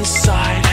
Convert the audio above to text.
inside.